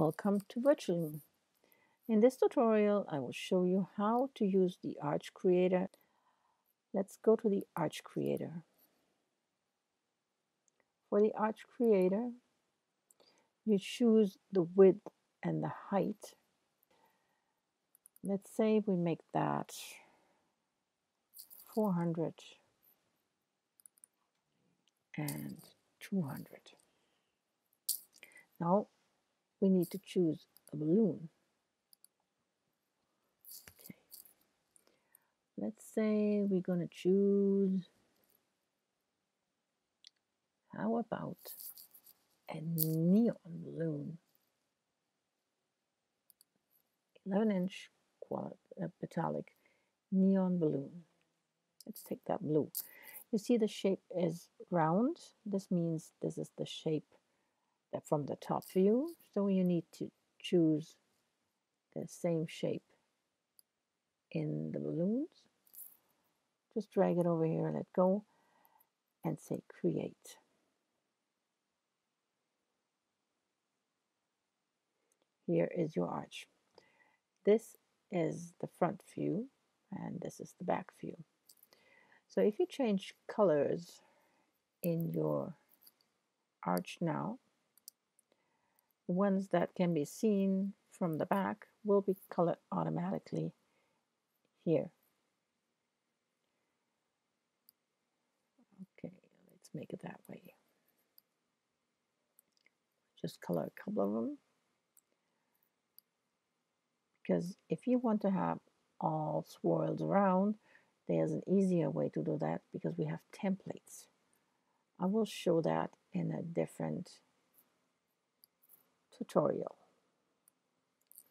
Welcome to Virtualoon. In this tutorial, I will show you how to use the Arch Creator. Let's go to the Arch Creator. For the Arch Creator, you choose the width and the height. Let's say we make that 400 and 200. Now we need to choose a balloon. Okay. Let's say we're going to choose, how about a neon balloon? 11 inch uh, metallic neon balloon. Let's take that blue. You see the shape is round. This means this is the shape from the top view. So you need to choose the same shape in the balloons. Just drag it over here, let go, and say create. Here is your arch. This is the front view, and this is the back view. So if you change colors in your arch now, the ones that can be seen from the back will be colored automatically here. Okay, let's make it that way. Just color a couple of them. Because if you want to have all swirls around, there's an easier way to do that because we have templates. I will show that in a different tutorial.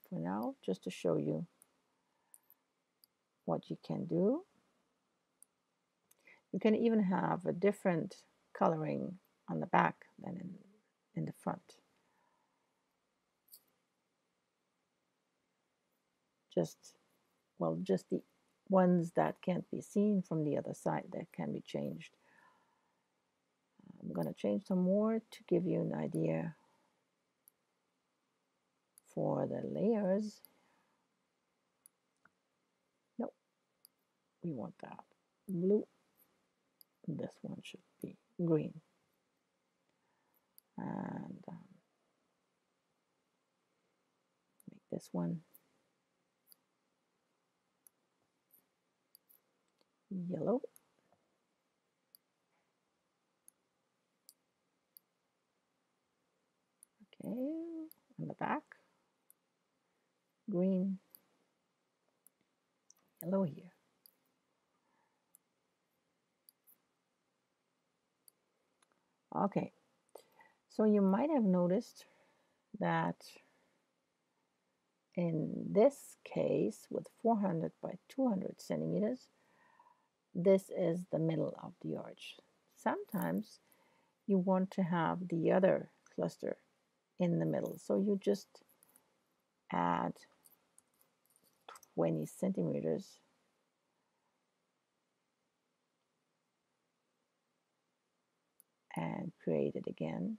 For now, just to show you what you can do. You can even have a different coloring on the back than in, in the front. Just, well, just the ones that can't be seen from the other side that can be changed. I'm going to change some more to give you an idea for the layers. Nope, we want that blue. This one should be green. And um, make this one yellow. Okay, on the back, green, yellow here. Okay, so you might have noticed that in this case with 400 by 200 centimeters, this is the middle of the arch. Sometimes you want to have the other cluster in the middle. So you just add 20 centimeters and create it again.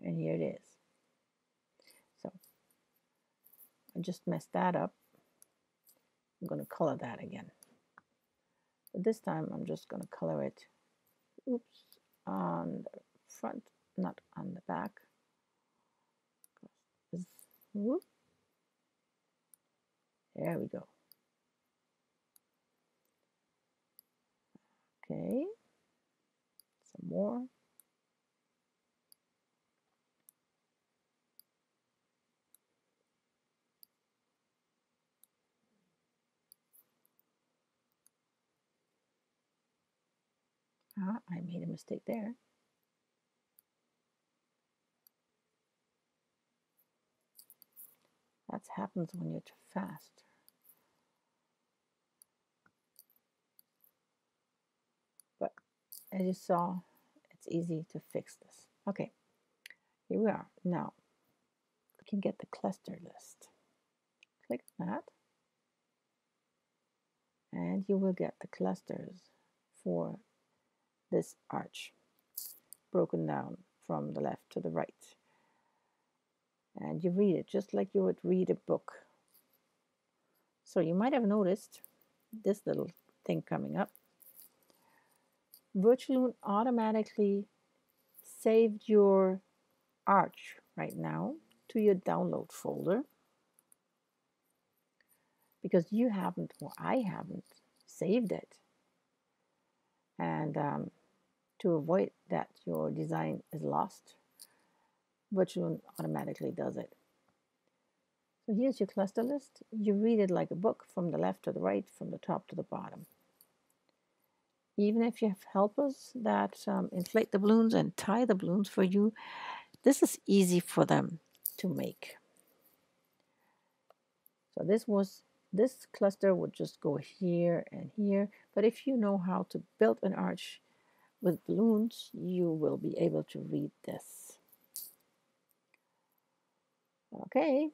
And here it is. So I just messed that up. I'm going to color that again. But this time I'm just going to color it, oops, on the front, not on the back. There we go. Okay, some more. Ah, I made a mistake there. That happens when you're too fast. But as you saw, it's easy to fix this. Okay, here we are. Now, we can get the cluster list. Click that, and you will get the clusters for this arch broken down from the left to the right. And you read it just like you would read a book. So you might have noticed this little thing coming up. Virtualoon automatically saved your arch right now to your download folder because you haven't, or I haven't, saved it. And um, to avoid that your design is lost, Virtualoon automatically does it. So here's your cluster list. You read it like a book from the left to the right, from the top to the bottom. Even if you have helpers that um, inflate the balloons and tie the balloons for you, this is easy for them to make. So this was this cluster would just go here and here. But if you know how to build an arch with balloons, you will be able to read this. Okay,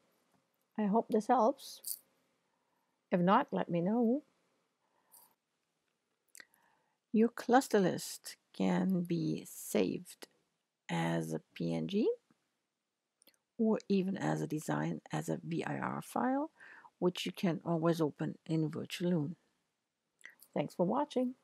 I hope this helps. If not, let me know. Your cluster list can be saved as a PNG or even as a design as a VIR file, which you can always open in Virtualoon. Thanks for watching.